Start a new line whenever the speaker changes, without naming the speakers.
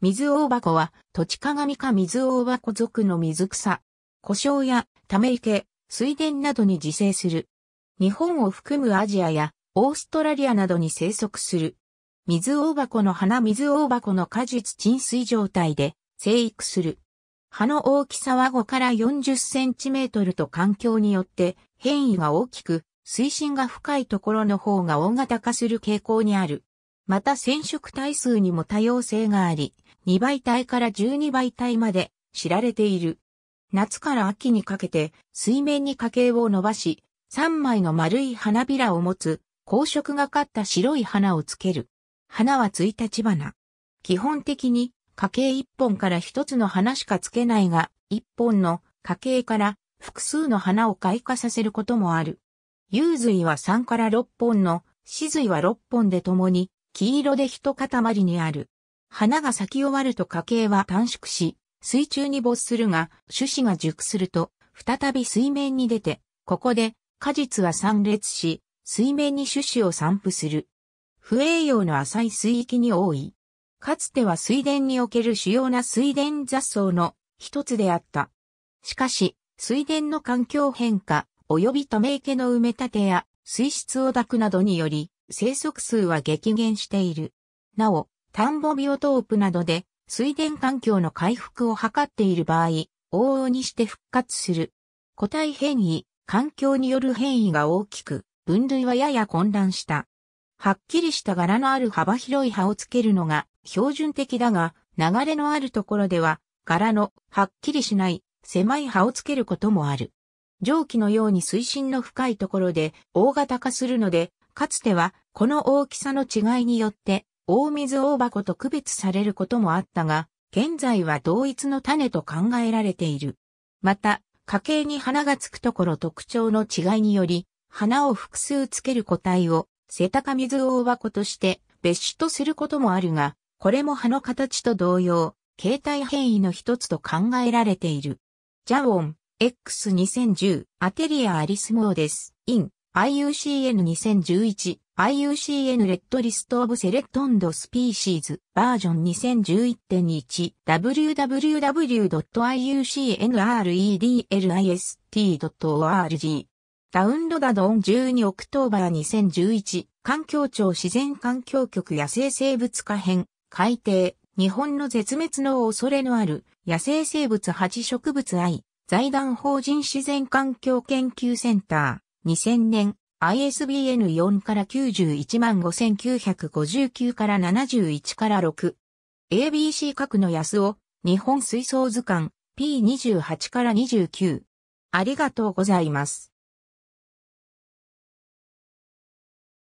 水大箱は土地鏡か水大箱属の水草。故障やため池、水田などに自生する。日本を含むアジアやオーストラリアなどに生息する。水大箱の花水大箱の果実沈水状態で生育する。葉の大きさは5から40センチメートルと環境によって変異が大きく、水深が深いところの方が大型化する傾向にある。また染色体数にも多様性があり、2倍体から12倍体まで知られている。夏から秋にかけて水面に花茎を伸ばし、3枚の丸い花びらを持つ光色がかった白い花をつける。花は1日花。基本的に花茎1本から1つの花しかつけないが、1本の花茎から複数の花を開花させることもある。幽髄は3から6本の、死髄は6本で共に、黄色で一塊にある。花が咲き終わると花茎は短縮し、水中に没するが、種子が熟すると、再び水面に出て、ここで果実は散裂し、水面に種子を散布する。不栄養の浅い水域に多い。かつては水田における主要な水田雑草の一つであった。しかし、水田の環境変化、及びため池の埋め立てや水質汚濁などにより、生息数は激減している。なお、田んぼビオトープなどで水田環境の回復を図っている場合、往々にして復活する。個体変異、環境による変異が大きく、分類はやや混乱した。はっきりした柄のある幅広い葉をつけるのが標準的だが、流れのあるところでは、柄のはっきりしない狭い葉をつけることもある。蒸気のように水深の深いところで大型化するので、かつてはこの大きさの違いによって大水大箱と区別されることもあったが、現在は同一の種と考えられている。また、家計に花がつくところ特徴の違いにより、花を複数つける個体をセタカ水大箱として別種とすることもあるが、これも葉の形と同様、形態変異の一つと考えられている。ジャオン、X2010、アテリアアリスモーデス、イン、IUCN2011、IUCN レッドリストオブセレクトンドスピーシーズバージョン2011.1 www.iucnredlist.org ダウンロダドン12オクトーバー2011環境庁自然環境局野生生物化編改定日本の絶滅の恐れのある野生生物八植物愛財団法人自然環境研究センター2000年 ISBN4 から915,959から71から6 ABC 核の安尾。日本水槽図鑑。P28 から29ありがとうございます。